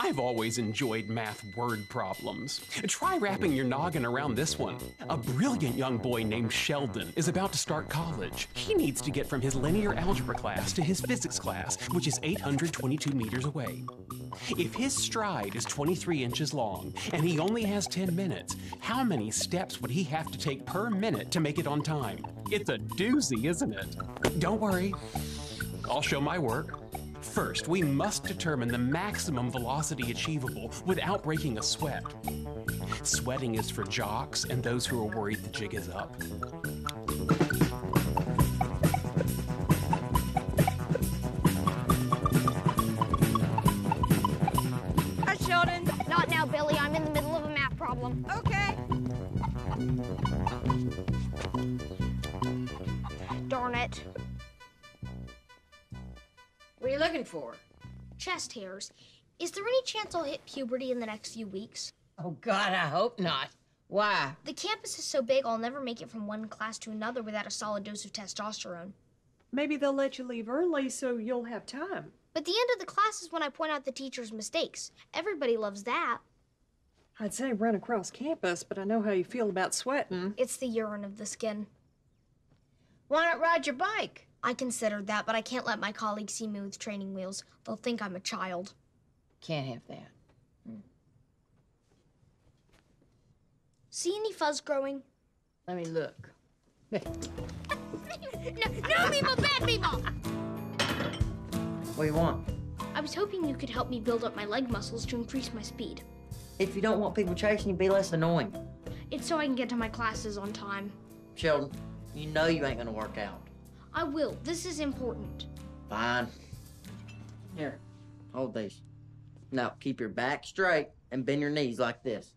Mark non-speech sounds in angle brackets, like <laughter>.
I've always enjoyed math word problems. Try wrapping your noggin around this one. A brilliant young boy named Sheldon is about to start college. He needs to get from his linear algebra class to his physics class, which is 822 meters away. If his stride is 23 inches long and he only has 10 minutes, how many steps would he have to take per minute to make it on time? It's a doozy, isn't it? Don't worry, I'll show my work. First, we must determine the maximum velocity achievable without breaking a sweat. Sweating is for jocks and those who are worried the jig is up. Hi, Sheldon. Not now, Billy. I'm in the middle of a math problem. Okay. Darn it. What are you looking for? Chest hairs. Is there any chance I'll hit puberty in the next few weeks? Oh, God, I hope not. Why? The campus is so big, I'll never make it from one class to another without a solid dose of testosterone. Maybe they'll let you leave early so you'll have time. But the end of the class is when I point out the teacher's mistakes. Everybody loves that. I'd say run across campus, but I know how you feel about sweating. It's the urine of the skin. Why not ride your bike? I considered that, but I can't let my colleagues see me with training wheels. They'll think I'm a child. Can't have that. Hmm. See any fuzz growing? Let me look. <laughs> no, no, Meemaw, bad Meemaw! What do you want? I was hoping you could help me build up my leg muscles to increase my speed. If you don't want people chasing you, be less annoying. It's so I can get to my classes on time. Sheldon, you know you ain't gonna work out. I will. This is important. Fine. Here, hold these. Now, keep your back straight and bend your knees like this.